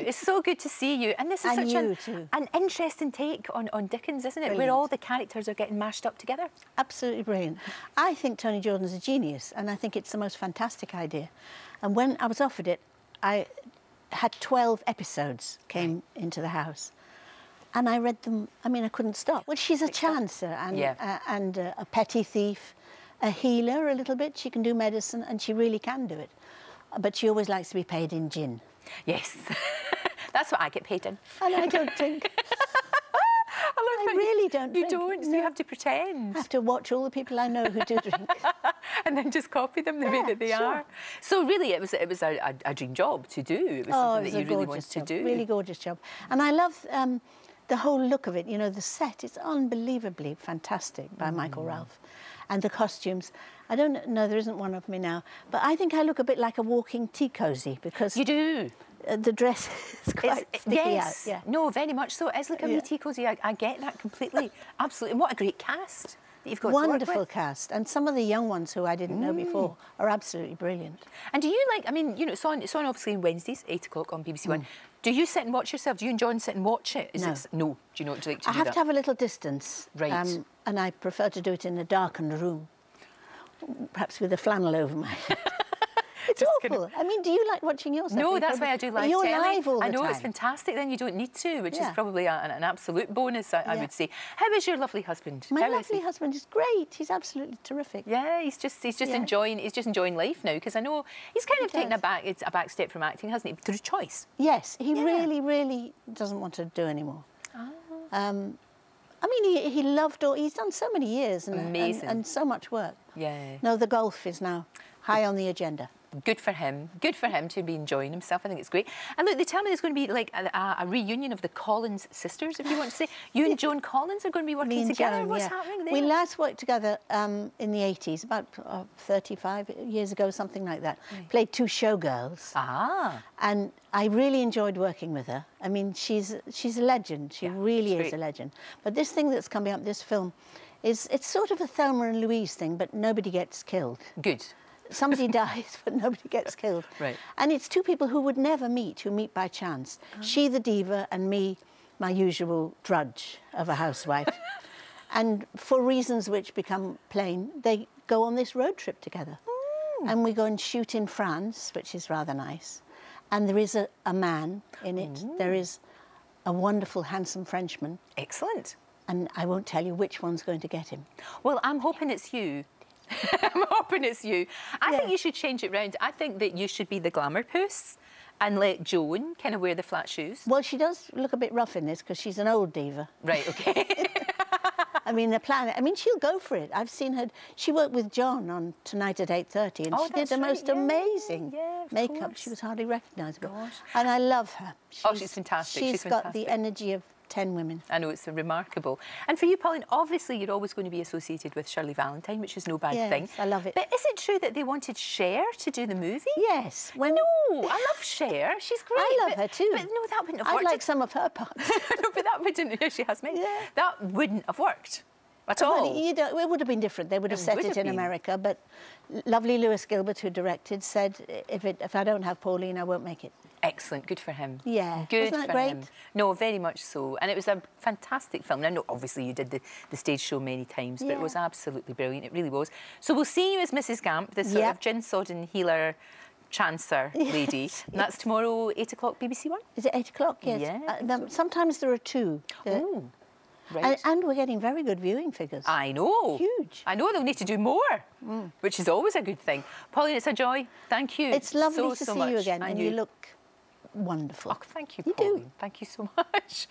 It's so good to see you. And this is and such an, too. an interesting take on, on Dickens, isn't it? Brilliant. Where all the characters are getting mashed up together. Absolutely brilliant. I think Tony Jordan's a genius, and I think it's the most fantastic idea. And when I was offered it, I had 12 episodes came into the house. And I read them, I mean, I couldn't stop. Well, she's a chancer and, yeah. uh, and uh, a petty thief, a healer a little bit. She can do medicine, and she really can do it. But she always likes to be paid in gin. Yes. That's what I get paid in. And I don't drink. I, I really don't You drink. don't, so no. you have to pretend. I have to watch all the people I know who do drink. and then just copy them the yeah, way that they sure. are. So really, it was it was a, a, dream job to do. It was oh, something it was that you really wanted job, to do. Really gorgeous job. And I love um, the whole look of it. You know, the set is unbelievably fantastic by mm. Michael Ralph. And the costumes. I don't know, there isn't one of me now, but I think I look a bit like a walking tea cosy because... You do. Uh, the dress is quite it's, sticky yes. out. Yeah. No, very much so. It's like a yeah. tea cosy. I, I, get that completely. Absolutely. And what a great cast that you've got Wonderful cast. And some of the young ones who I didn't mm. know before are absolutely brilliant. And do you like, I mean, you know, it's on, it's on obviously on Wednesdays, 8 o'clock on BBC mm. One. Do you sit and watch yourself? Do you enjoy and sit and watch it? Is no. It, no. Do you know what do you like to I have that? to have a little distance. Right. Um, and I prefer to do it in a darkened room. Perhaps with a flannel over my head. It's awful. I mean, do you like watching yourself? No, that's why I do live You're telly. live all the I know time. it's fantastic. Then you don't need to, which yeah. is probably a, an, an, absolute bonus, I, yeah. I, would say. How is your lovely husband? My How lovely is husband is great. He's absolutely terrific. Yeah, he's just he's just yeah. enjoying he's just enjoying life now because I know he's kind he of taken a back it's a back step from acting, hasn't he? Through choice. Yes, he really, really doesn't want to do anymore. Oh. Um, I mean, he, he loved all. He's done so many years and, and, and so much work. Yeah. No, the golf is now high on the agenda. Good for him. Good for him to be enjoying himself. I think it's great. And look, they tell me there's going to be like a, a, reunion of the Collins sisters, if you want to say. You and Joan Collins are going to be working together. Joan, What's yeah. happening there? We last worked together um, in the 80s, about uh, 35 years ago, something like that. Right. Played two showgirls. ah. And I really enjoyed working with her. I mean, she's she's a legend. She Yeah, really is a legend. But this thing that's coming up, this film, is it's sort of a Thelma and Louise thing, but nobody gets killed. Good. Somebody dies, but nobody gets killed. Right. And it's two people who would never meet, who meet by chance. Oh. She, the diva, and me, my usual drudge of a housewife. and for reasons which become plain, they go on this road trip together. Hmm. And we go and shoot in France, which is rather nice. And there is a, a man in it. Hmm. There is a wonderful, handsome Frenchman. Excellent. And I won't tell you which one's going to get him. Well, I'm hoping it's you. I'm hoping it's you. I Yeah. think you should change it round. I think that you should be the glamour puss and let Joan kind of wear the flat shoes. Well, she does look a bit rough in this because she's an old diva. Right, okay. I mean, the planet. I mean, she'll go for it. I've seen her. She worked with John on Tonight at 8.30 and Oh, she did the right, most yeah, amazing yeah, makeup. course. She was hardly recognisable. Gosh. And I love her. Oh, she's fantastic. She's She's got the energy of 10 women. I know it's remarkable. And for you, Pauline, obviously you're always going to be associated with Shirley Valentine, which is no bad Yes, thing. I love it. But is it true that they wanted Cher to do the movie? Yes. When, No, I love Cher. She's great. I love but- her too. But no, that wouldn't have I'd worked. like some of her parts. no, but that wouldn't. Yeah, she has me. Yeah. That wouldn't have worked at all. Well, you don't, it would have been different. They would have It set would it have in been. America, but lovely Lewis Gilbert, who directed, said, if, it, if I don't have Pauline, I won't make it. Excellent. Good for him. Yeah. Good Isn't that for great? him. No, very much so. And it was a fantastic film. Now, no, obviously you did the, the stage show many times, but it was absolutely brilliant. It really was. So we'll see you as Mrs. Gamp, the sort Yep. of gin sodden healer chancer lady. And that's tomorrow, 8 o'clock, BBC One. Is it 8 o'clock? Yes. Yeah, Uh, Sometimes there are two. Oh, right. and, and we're getting very good viewing figures. I know. Huge. I know they'll need to do more, mm. which is always a good thing. Pauline, it's a joy. Thank you. It's lovely so, to so see much. you again, And and you look wonderful. Oh, thank you, You do. Thank you so much.